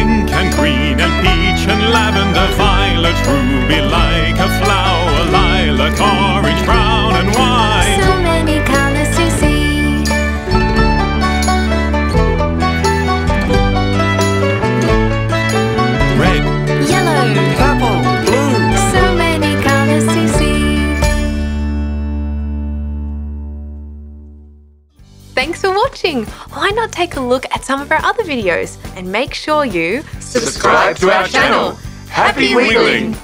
pink and green and peach and lavender, violet, ruby, like a flower, Thanks for watching! Why not take a look at some of our other videos and make sure you Subscribe to our channel. Happy wiggling!